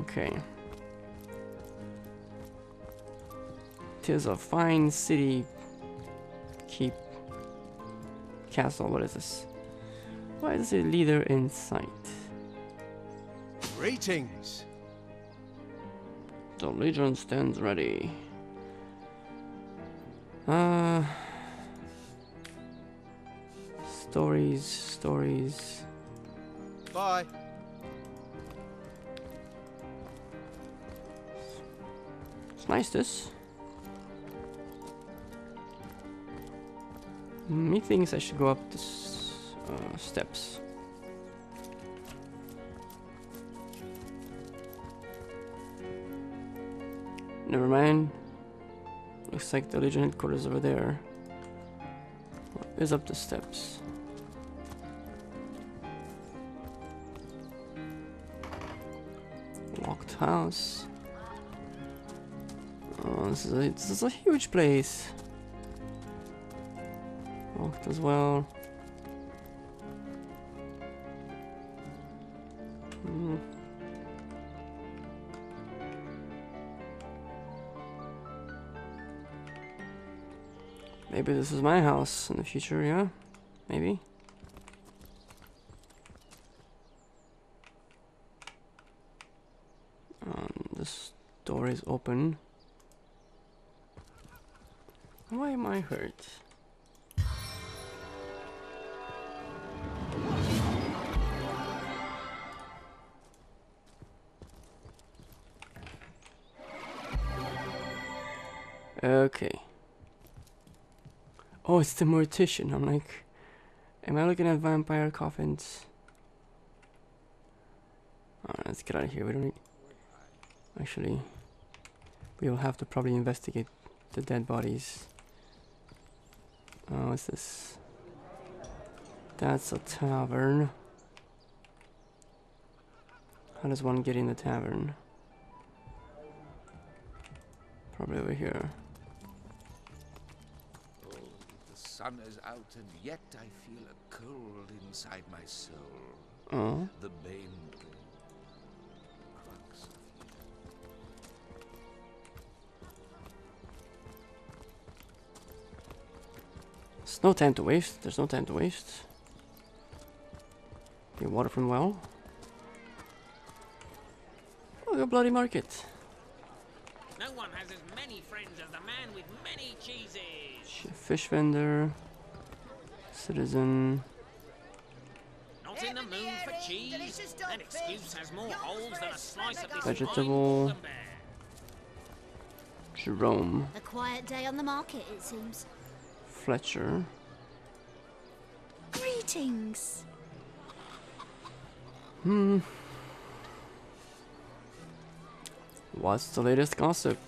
Okay. Tis a fine city. Keep. Castle, what is this? Why is the leader in sight? Greetings. The Legion stands ready. Uh. Stories, stories. Bye. Nice, this. Methinks I should go up the uh, steps. Never mind. Looks like the Legion headquarters over there. Is up the steps. Locked house. This is a, a huge place. Locked as well. Hmm. Maybe this is my house in the future, yeah? Maybe. This door is open. Why am I hurt? Okay. Oh, it's the mortician. I'm like, am I looking at vampire coffins? Alright, let's get out of here. We don't need. Actually, we'll have to probably investigate the dead bodies. Oh, what's this? That's a tavern. How does one get in the tavern? Probably over here. Oh, the sun is out, and yet I feel a cold inside my soul. Oh, The bane. There's no time to waste. There's no time to waste. Get water from well. Oh, a bloody market. No one has as many friends as the man with many cheeses. Fish vendor. Citizen. Not in the mood for cheese. That excuse has more holes than a slice of this Vegetable. fine golden bear. Jerome. A quiet day on the market, it seems. Fletcher. Greetings. Hmm. What's the latest gossip?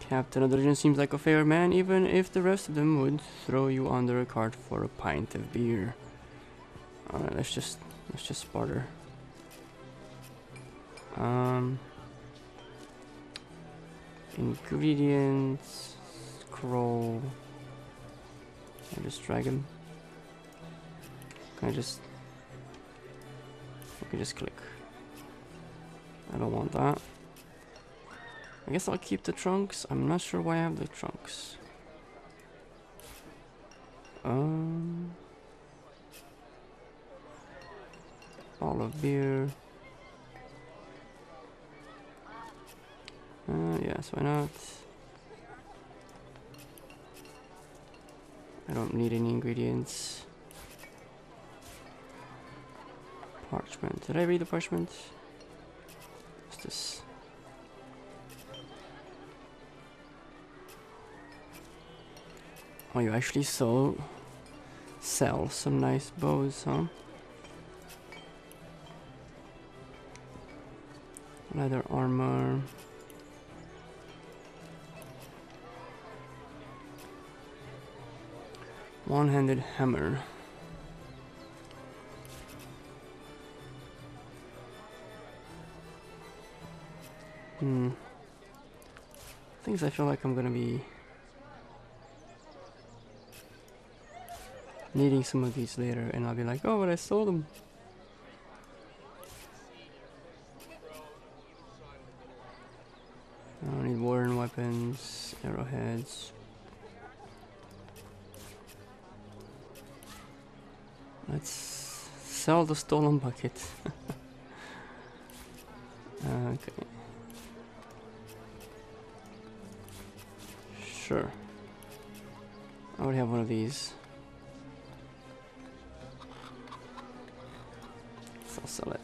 Captain of the Legion seems like a fair man, even if the rest of them would throw you under a cart for a pint of beer. Alright, let's just let's just barter. Um ingredients scroll. Can I just drag him? Can I just can just click. I don't want that. I guess I'll keep the trunks. I'm not sure why I have the trunks. Um, olive beer. Uh, yes, why not? I don't need any ingredients. Parchment. Did I read the parchment? What's this? Oh, you actually sell sell some nice bows, huh? Leather armor. One-handed hammer. Hmm. Things I feel like I'm gonna be needing some of these later and I'll be like, oh, but I sold them. I don't need warren weapons, arrowheads. Let's sell the stolen bucket. okay. Sure. I already have one of these. So I'll sell it.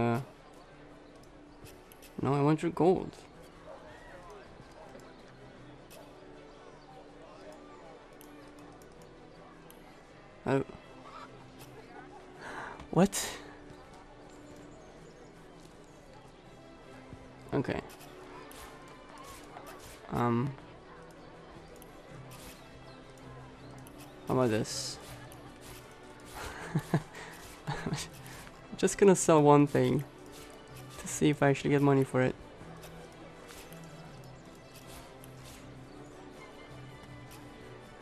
Uh. No, I want your gold. Oh. What? Okay. Um. How about this? Just gonna sell one thing to see if I actually get money for it.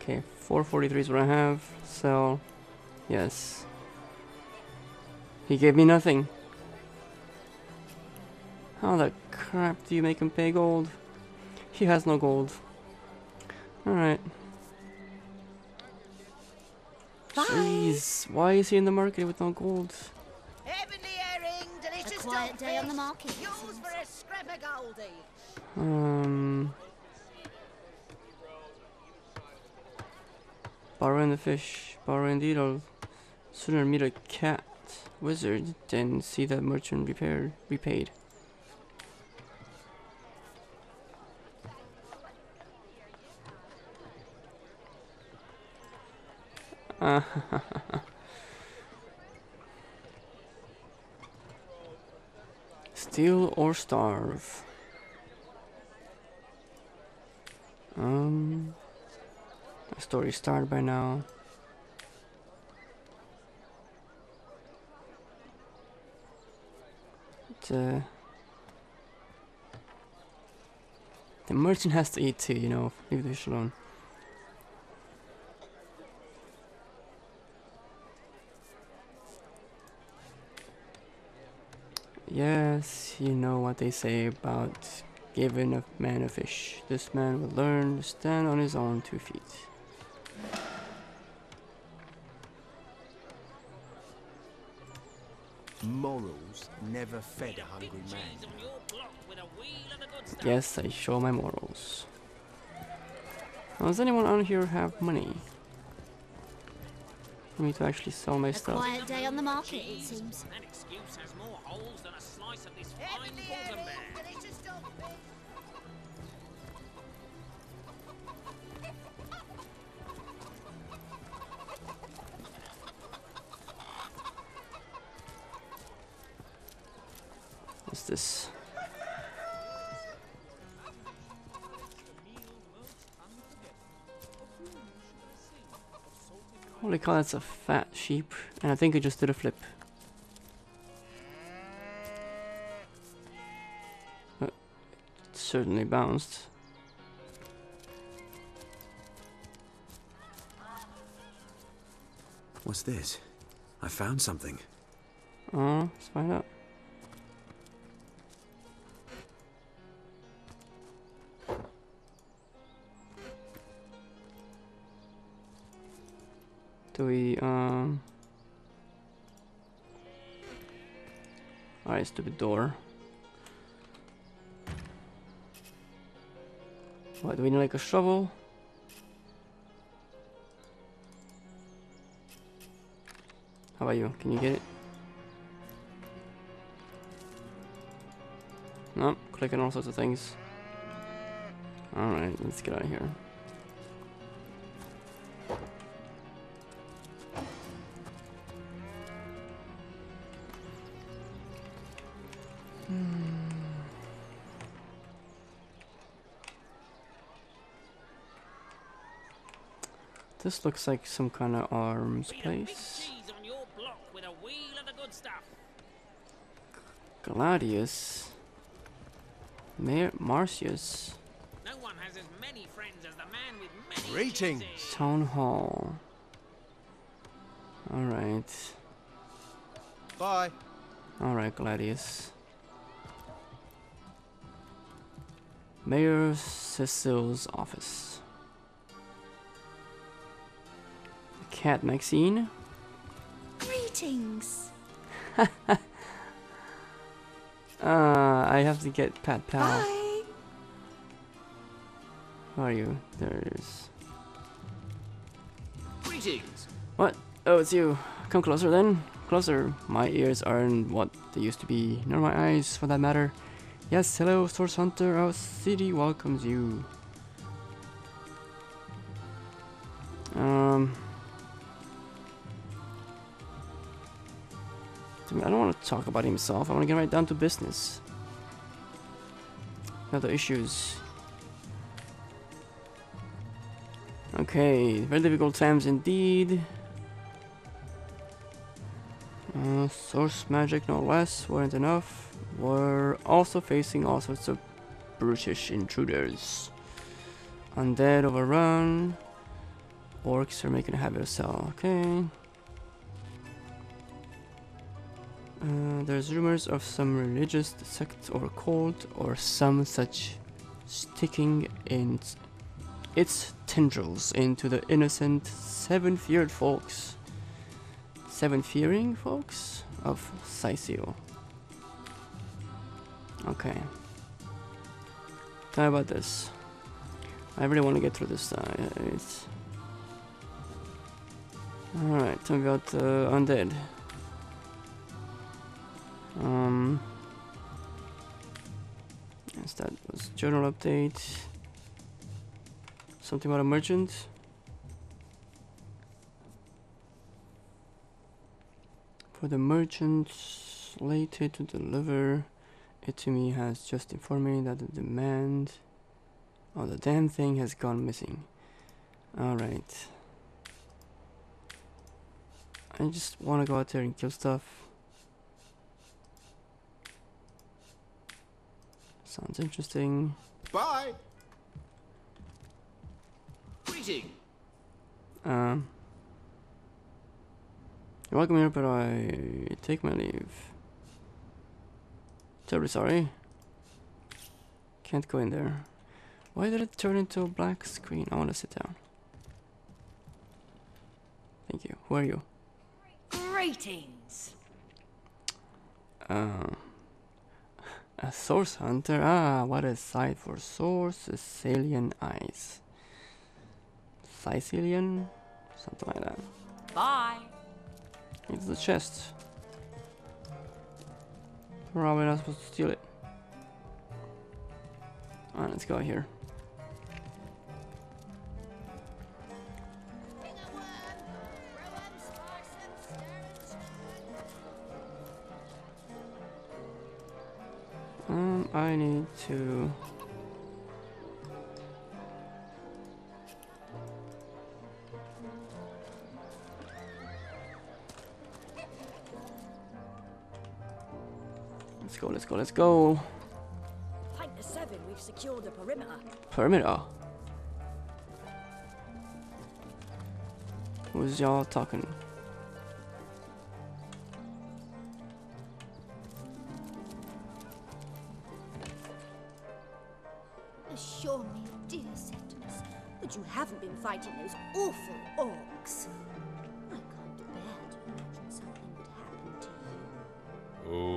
Okay, 443 is what I have. Sell. Yes. He gave me nothing. How the crap do you make him pay gold? He has no gold. Alright. Jeez, why is he in the market with no gold? Quiet day on the market. it Yours for a scrap of goldie. Um. Borrowing the fish, borrowing the needle. Sooner meet a cat wizard than see the merchant repaired, repaid. Uh, Steal or starve. Um, the story started by now. The the merchant has to eat too, you know. Leave this alone. Yes, you know what they say about giving a man a fish. This man will learn to stand on his own two feet. Morals never fed a hungry man. cheese on your block with a wheel of the good stuff. Yes, I show my morals. Now, does anyone on here have money? For me to actually sell my A stuff. quiet day on the market, it seems. That excuse has more holes than a slice of this fine Heavenly herring, Goldenbear. delicious dogfish. What's this? Holy cow, that's a fat sheep. And I think I just did a flip. Uh, it certainly bounced. What's this? I found something. Oh, let's find out. Do we, um... Alright, stupid door. What, do we need like a shovel? How about you? Can you get it? No, clicking all sorts of things. Alright, let's get out of here. This looks like some kind of arms Be a big place. cheese on your block with a wheel of the good stuff. Gladius. Mayor Marcius. No one has as many friends as the man with many Greetings. cheeses. Town Hall. Alright. Bye. Alright, Gladius. Mayor Cecil's office. Cat Maxine. Greetings. Uh, I have to get Pat Pal. Bye. Who are you? There it is. Greetings. What? Oh, it's you. Come closer then. Closer. My ears aren't what they used to be, nor my eyes for that matter. Yes, hello, Source Hunter. Our city welcomes you. I don't want to talk about himself. I want to get right down to business. Other issues. Okay, very difficult times indeed. Uh, source magic, no less, weren't enough. We're also facing all sorts of brutish intruders. Undead overrun. Orcs are making a habit of cell. Okay. Uh, there's rumors of some religious sect or cult or some such sticking in its tendrils into the innocent seven-feared folks. Seven-fearing folks of Cyseal. Okay. Tell me about this. I really want to get through this. Uh, Alright, me about uh, Undead. Um, yes, that was journal update. Something about a merchant. For the merchant slated to deliver it to me has just informed me that the demand oh the damn thing has gone missing. Alright. I just wanna go out there and kill stuff. Sounds interesting. Bye. Greeting. Um, you're welcome here, but I take my leave. Terribly sorry. Can't go in there. Why did it turn into a black screen? I want to sit down. Thank you. Who are you? Greetings. Uh, a source hunter. Ah, what a sight for sore Sicilian eyes. Sicilian? Something like that. Bye. It's the chest. Probably not supposed to steal it. Alright, let's go here. Um, I need to. Let's go, let's go, let's go. Pint to seven, we've secured the perimeter. Perimeter. Who's y'all talking?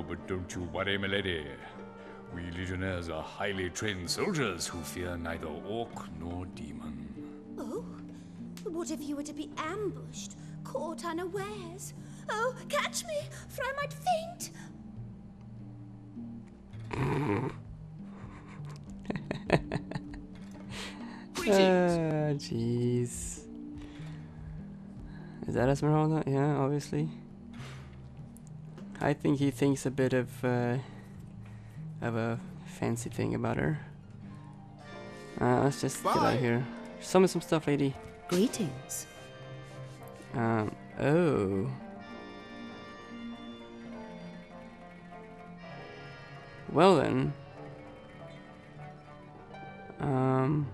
You. But don't you worry, milady. We legionnaires are highly trained soldiers who fear neither orc nor demon. Oh, but what if you were to be ambushed, caught unawares? Oh, catch me, for I might faint. Greetings. Ah, jeez. Is that Esmeralda? Yeah, obviously. I think he thinks a bit of uh, of a fancy thing about her. Uh, let's just get out of here. Show me some stuff, lady. Greetings. Um. Oh. Well then. Um.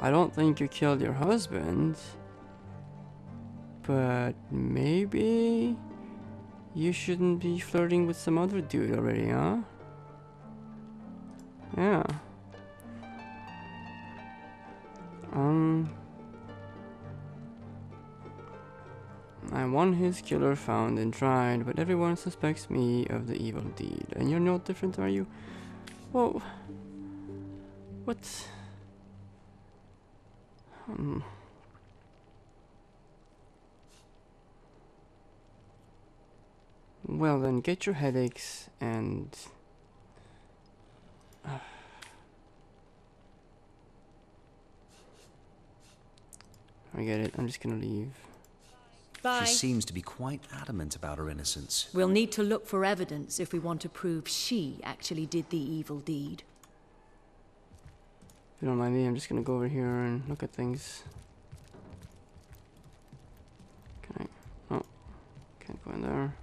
I don't think you killed your husband. But maybe you shouldn't be flirting with some other dude already, huh? Yeah. Um. I want his killer found and tried, but everyone suspects me of the evil deed. And you're no different, are you? Whoa. What? Um. Well then, get your headaches and... Uh, I get it, I'm just gonna leave. Bye. She seems to be quite adamant about her innocence. We'll need to look for evidence if we want to prove she actually did the evil deed. If you don't mind me, I'm just gonna go over here and look at things. Can I? Oh, can't go in there.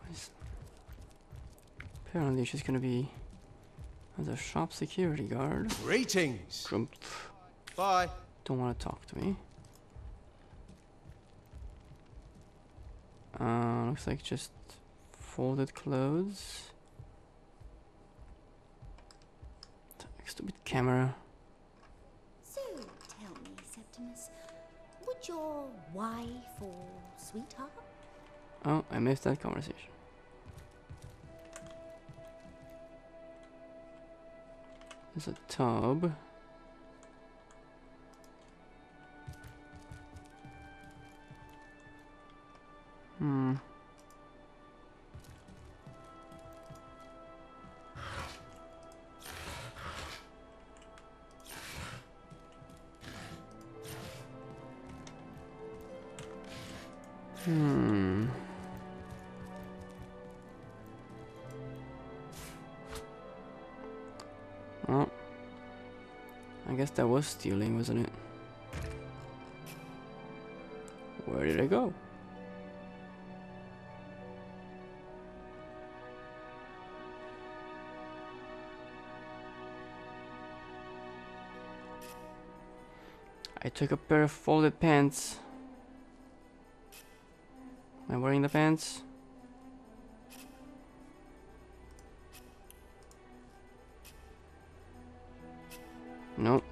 What is- Apparently, she's gonna be as a shop security guard. Greetings. Grump. Bye. Don't want to talk to me. Uh, looks like just folded clothes. Stupid camera. So, tell me, Septimus, would your wife or sweetheart Oh, I missed that conversation. There's a tub. Stealing, wasn't it? Where did I go? I took a pair of folded pants. Am I wearing the pants? Nope.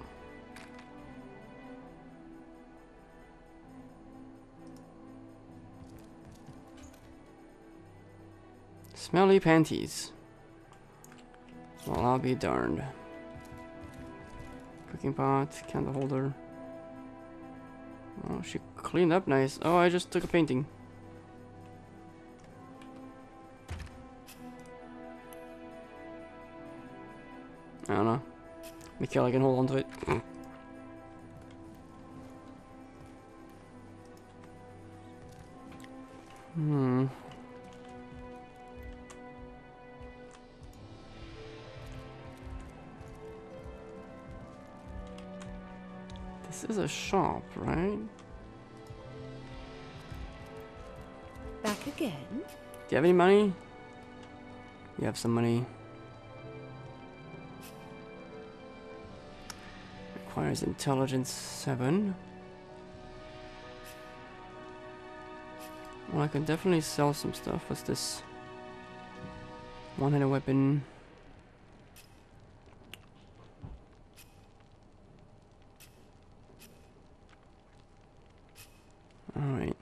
Smelly panties. Well, I'll be darned. Cooking pot, candle holder. Oh, she cleaned up nice. Oh, I just took a painting. I don't know. Mikhail, I can hold on to it. Shop, right? Back again? Do you have any money? You have some money. Requires intelligence 7. Well, I can definitely sell some stuff. What's this? One-handed weapon. Alright.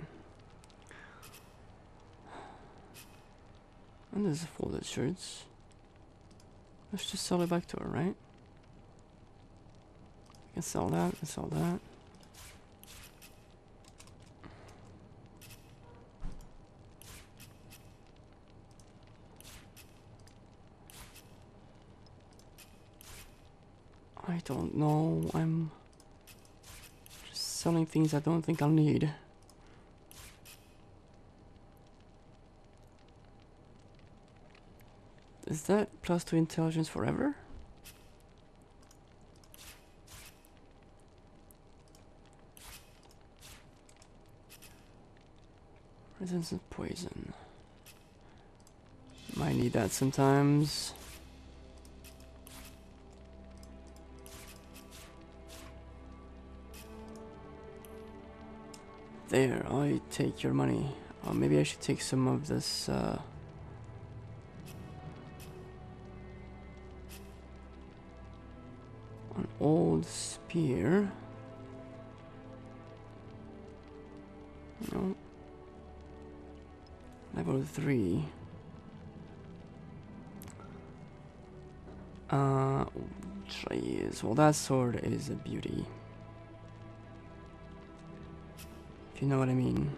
And there's. Let's just sell it back to her, right? I can sell that, I can sell that. I don't know, I'm just selling things I don't think I'll need. Is that plus two intelligence forever? Resistant poison. Might need that sometimes. There, I take your money. Uh, maybe I should take some of this. Uh, old spear. No. Level 3. Uh, jeez. Well, that sword is a beauty. If you know what I mean.